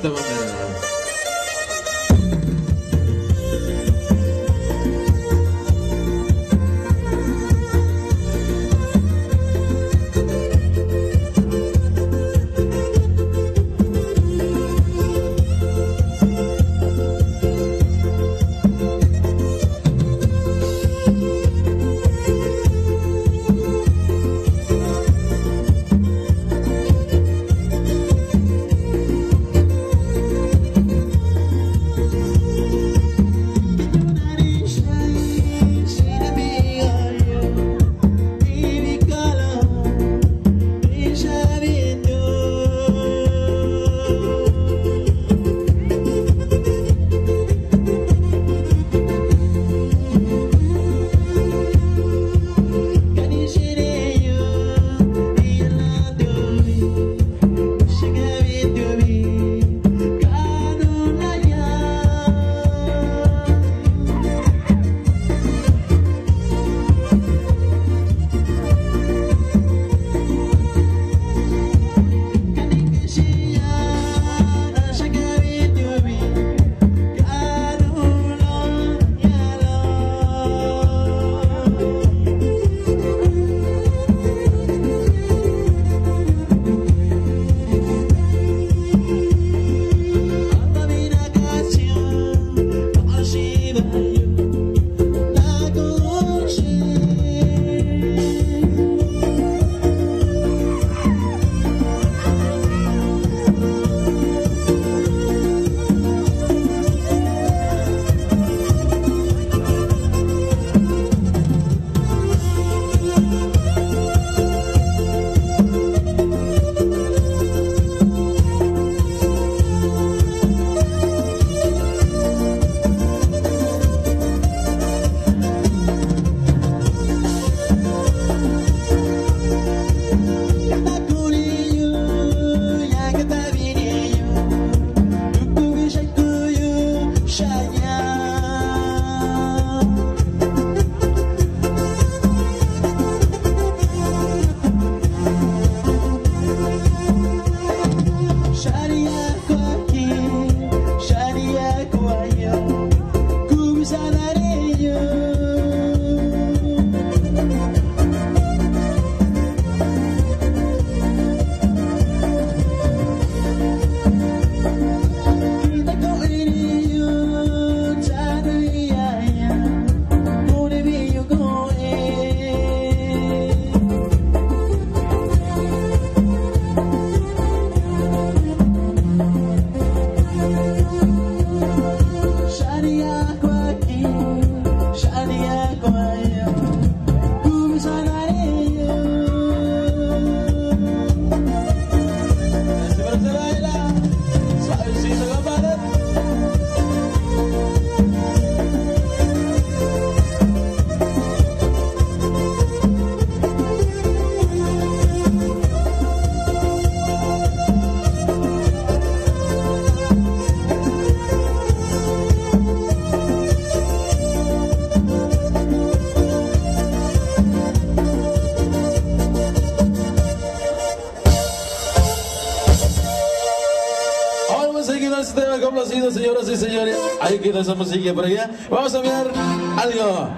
esta manera. the complacidos, señoras y señores. Ahí queda esa música por allá. Vamos a ver algo.